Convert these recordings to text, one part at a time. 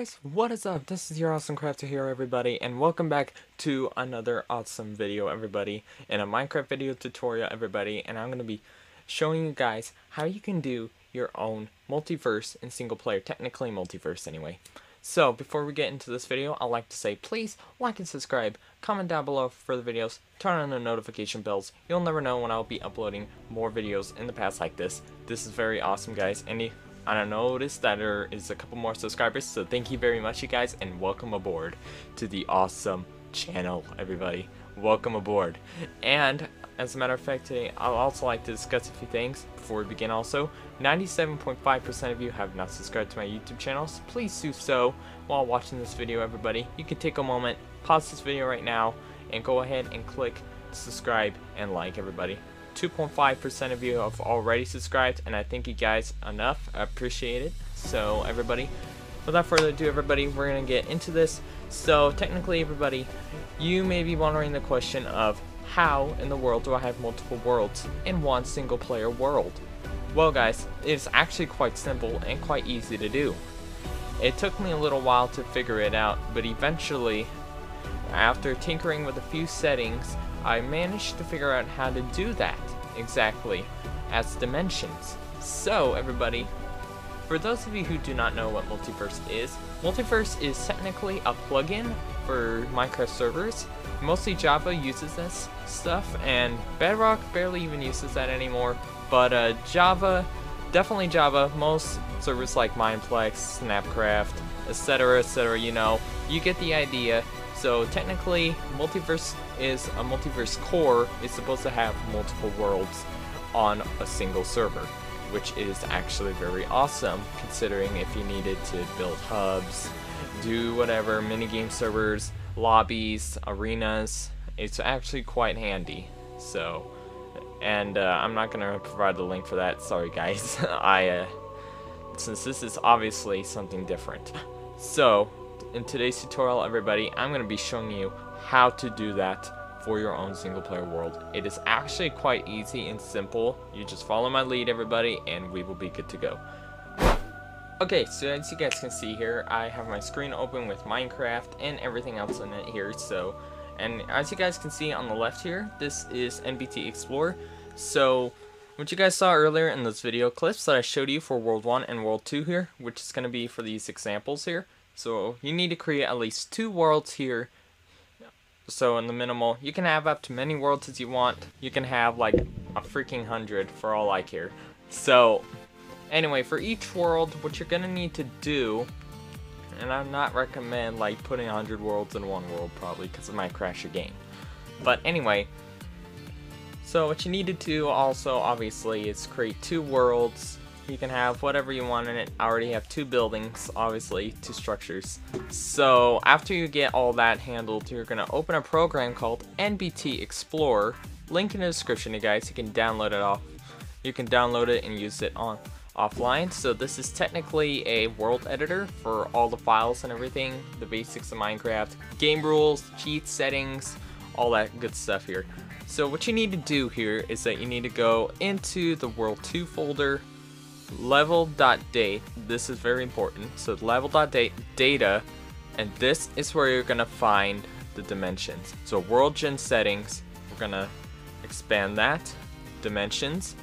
guys, what is up? This is your Ahsumcrafter here everybody and welcome back to another awesome video everybody in a Minecraft video tutorial everybody and I'm going to be showing you guys how you can do your own multiverse in single player, technically multiverse anyway. So before we get into this video, I'd like to say please like and subscribe, comment down below for further videos, turn on the notification bells. You'll never know when I'll be uploading more videos in the past like this. This is very awesome guys. Any I noticed that there is a couple more subscribers, so thank you very much, you guys, and welcome aboard to the awesome channel, everybody. Welcome aboard. And as a matter of fact, today I'll also like to discuss a few things before we begin. Also, 97.5% of you have not subscribed to my YouTube channel, so please do so while watching this video, everybody. You can take a moment, pause this video right now, and go ahead and click subscribe and like, everybody. 2.5% of you have already subscribed, and I thank you guys enough. I appreciate it. So, everybody, without further ado, everybody, we're going to get into this. So, technically, everybody, you may be wondering the question of how in the world do I have multiple worlds in one single player world? Well, guys, it's actually quite simple and quite easy to do. It took me a little while to figure it out, but eventually, after tinkering with a few settings, I managed to figure out how to do that exactly as dimensions. So, everybody, for those of you who do not know what Multiverse is, Multiverse is technically a plugin for Minecraft servers. Mostly Java uses this stuff, and Bedrock barely even uses that anymore. But uh, Java, definitely Java, most servers like Mineplex, Snapcraft, etc., etc., you know, you get the idea. So technically, Multiverse is a Multiverse core is supposed to have multiple worlds on a single server, which is actually very awesome considering if you needed to build hubs, do whatever, minigame servers, lobbies, arenas, it's actually quite handy. So, and uh, I'm not going to provide the link for that, sorry guys. I, uh, since this is obviously something different. So, in today's tutorial, everybody, I'm going to be showing you how to do that for your own single player world. It is actually quite easy and simple. You just follow my lead, everybody, and we will be good to go. Okay, so as you guys can see here, I have my screen open with Minecraft and everything else in it here, so, and as you guys can see on the left here, this is NBT Explorer, so, what you guys saw earlier in those video clips that I showed you for World 1 and World 2 here, which is going to be for these examples here, so you need to create at least two worlds here. So in the minimal, you can have up to many worlds as you want. You can have like a freaking hundred for all I care. So anyway, for each world, what you're gonna need to do, and I'm not recommend like putting 100 worlds in one world probably because it might crash your game. But anyway, so what you need to do also obviously is create two worlds you can have whatever you want in it. I already have two buildings, obviously, two structures. So after you get all that handled, you're going to open a program called NBT Explorer. Link in the description, you guys. You can download it off. You can download it and use it on offline. So this is technically a world editor for all the files and everything, the basics of Minecraft, game rules, cheats, settings, all that good stuff here. So what you need to do here is that you need to go into the World 2 folder, level.dat, this is very important, so level.dat data, and this is where you're gonna find the dimensions. So world gen settings, we're gonna expand that, dimensions,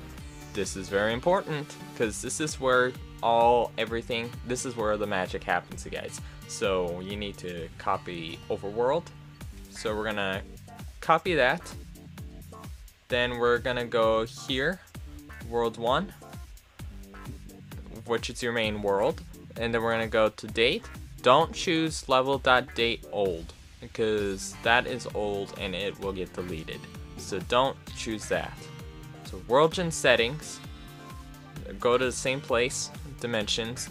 this is very important, because this is where all, everything, this is where the magic happens, you guys. So you need to copy overworld, so we're gonna copy that, then we're gonna go here, world 1, which is your main world. And then we're to go to date. Don't choose level.dat old because that is old and it will get deleted. So don't choose that. So world gen settings, go to the same place, dimensions.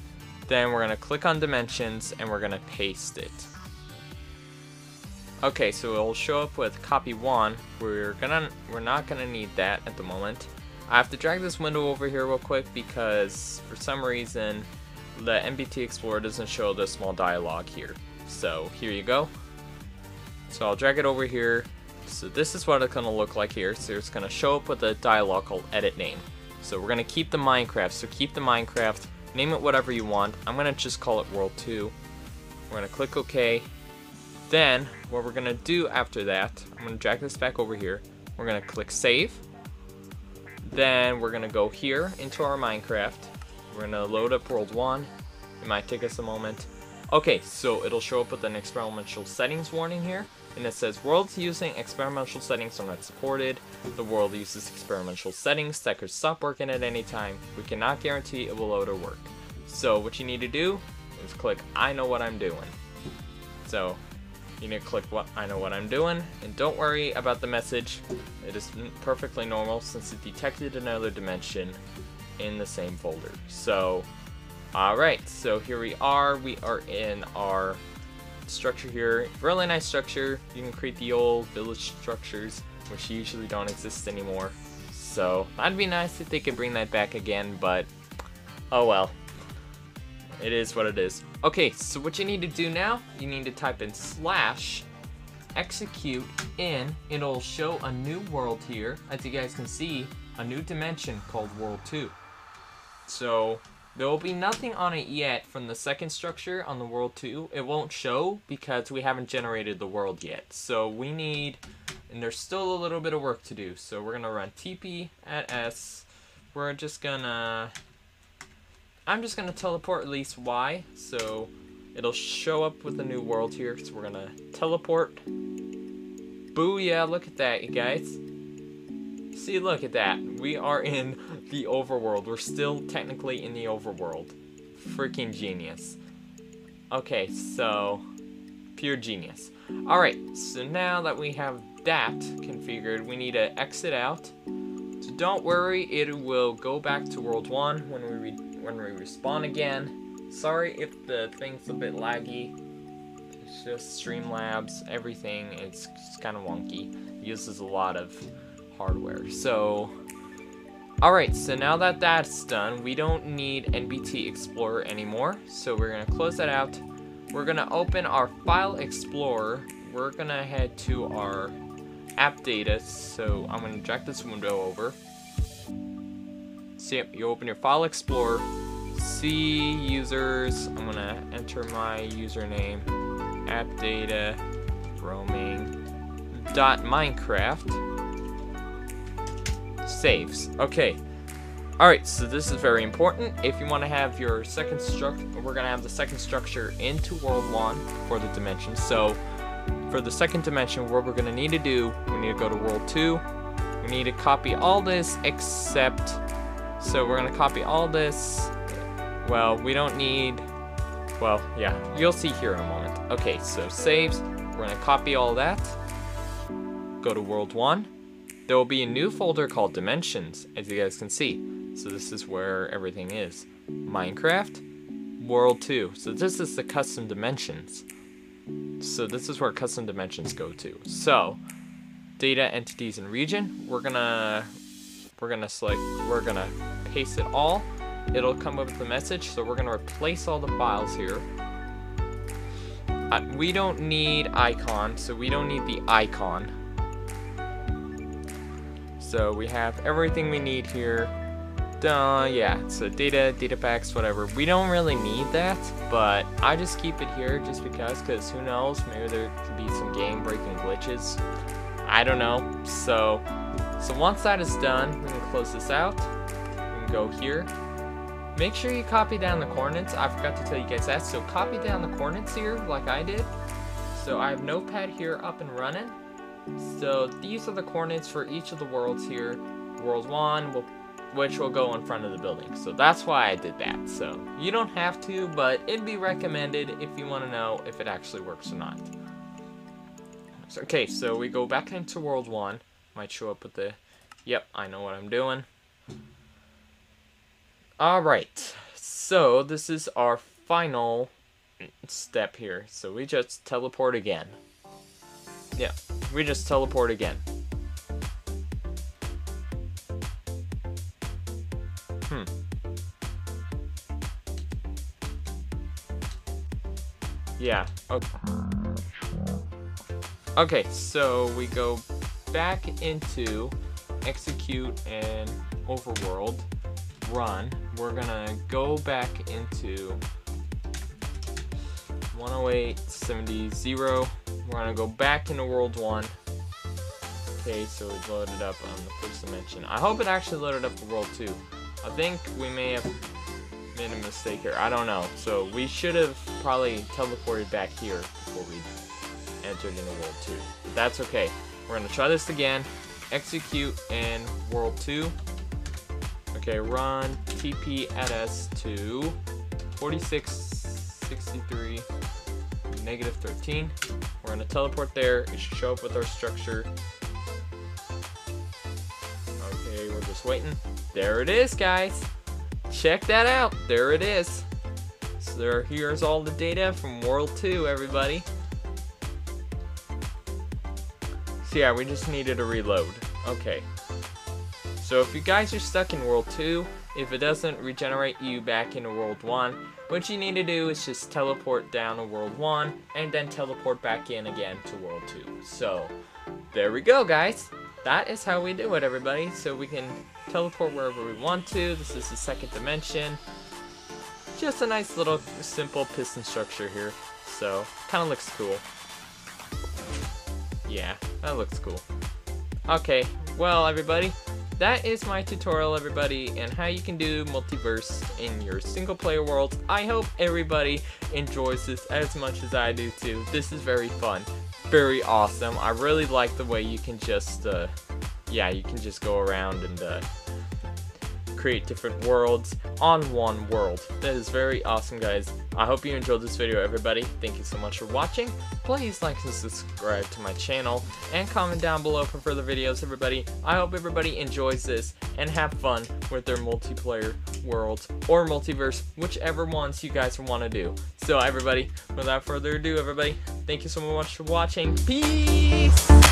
Then we're to click on dimensions and we're to paste it. Okay, so it'll show up with copy one. We're gonna we're not gonna need that at the moment. I have to drag this window over here real quick because for some reason the NBT Explorer doesn't show the small dialogue here. So here you go. So I'll drag it over here. So this is what it's going to look like here. So it's going to show up with a dialogue called edit name. So we're going to keep the Minecraft. So keep the Minecraft. Name it whatever you want. I'm going to just call it World 2. We're gonna click OK. Then, what we're gonna do after that, I'm gonna drag this back over here. We're gonna click Save. Then we're gonna go here into our Minecraft. We're gonna load up World 1. It might take us a moment. Okay, so it'll show up with an experimental settings warning here. And it says, worlds using experimental settings are not supported. The world uses experimental settings that could stop working at any time. We cannot guarantee it will load or work. So what you need to do is click I know what I'm doing. So you need to click what I know what I'm doing and don't worry about the message. It is perfectly normal since it detected another dimension in the same folder. So alright, so here we are. We are in our structure here. Really nice structure. You can create the old village structures which usually don't exist anymore. So that'd be nice if they could bring that back again, but oh well. It is what it is. Okay, so what you need to do now, you need to type in slash execute in. It'll show a new world here. As you guys can see, a new dimension called world 2. So there will be nothing on it yet from the second structure on the world 2. It won't show because we haven't generated the world yet. So we need, and there's still a little bit of work to do. So we're going to run TP at S. We're just going to I'm just going to teleport at least Y, so it'll show up with a new world here, so we're going to teleport. Booyah, look at that, you guys. See, look at that. We are in the overworld. We're still technically in the overworld. Freaking genius. Okay, so, pure genius. Alright, so now that we have that configured, we need to exit out. So don't worry, it will go back to World 1 when we when we respawn again. Sorry if the thing's a bit laggy. It's just Streamlabs, everything, it's, it's kind of wonky. It uses a lot of hardware. So, alright, so now that that's done, we don't need NBT Explorer anymore. So we're going to close that out. We're going to open our File Explorer. We're going to head to our app data. So I'm going to drag this window over. So you open your File Explorer, see users, I'm gonna enter my username, app data, roaming, dot Minecraft, saves. Okay. Alright, so this is very important. If you want to have your second structure, we're going to have the second structure into World 1 for the dimension. So, for the second dimension, what we're going to need to do, we need to go to World 2. We need to copy all this except so we're gonna copy all this. Well, we don't need, well, yeah, you'll see here in a moment. Okay, so saves, we're gonna copy all that. Go to world one. There will be a new folder called dimensions, as you guys can see. So this is where everything is. Minecraft, world two. So this is the custom dimensions. So this is where custom dimensions go to. So, data, entities, and region, we're gonna we're gonna select, we're gonna paste it all. It'll come up with a message, so we're gonna replace all the files here. Uh, we don't need icon, so we don't need the icon. So we have everything we need here. Duh, yeah, so data, data packs, whatever. We don't really need that, but I just keep it here just because, because who knows, maybe there could be some game-breaking glitches. I don't know, so so once that is done, we can close this out. Go here. Make sure you copy down the coordinates. I forgot to tell you guys that. So copy down the coordinates here like I did. So I have Notepad here up and running. So these are the coordinates for each of the worlds here. World 1, will, which will go in front of the building. So that's why I did that. So you don't have to, but it'd be recommended if you want to know if it actually works or not. So, okay, so we go back into World 1 might show up with the, yep, I know what I'm doing. Alright, so this is our final step here. So we just teleport again. Yeah, we just teleport again. Hmm. Yeah, okay. Okay, so we go back into execute and overworld run, we're gonna go back into 108, 70, 0. We're gonna go back into World 1. Okay, so we loaded up on the first dimension. I hope it actually loaded up for World 2. I think we may have made a mistake here. I don't know. So we should have probably teleported back here before we entered into World 2. But that's okay. We're gonna try this again. Execute in World 2. Okay, run TP at S to 4663 negative 13. We're gonna teleport there. It should show up with our structure. Okay, we're just waiting. There it is, guys. Check that out. There it is. So there, here's all the data from World 2, everybody. So yeah, we just needed a reload. Okay. So if you guys are stuck in World 2, if it doesn't regenerate you back into World 1, what you need to do is just teleport down to World 1, and then teleport back in again to World 2. So, there we go, guys. That is how we do it, everybody. So we can teleport wherever we want to. This is the second dimension. Just a nice little simple piston structure here. So, kind of looks cool. Yeah, that looks cool. Okay, well, everybody, that is my tutorial everybody and how you can do multiverse in your single player world. I hope everybody enjoys this as much as I do too. This is very fun, very awesome. I really like the way you can just, uh, yeah, you can just go around and uh, create different worlds on one world. That is very awesome, guys. I hope you enjoyed this video, everybody. Thank you so much for watching. Please like and subscribe to my channel, and comment down below for further videos, everybody. I hope everybody enjoys this and have fun with their multiplayer worlds or multiverse, whichever ones you guys want to do. So, everybody, without further ado, everybody, thank you so much for watching. Peace!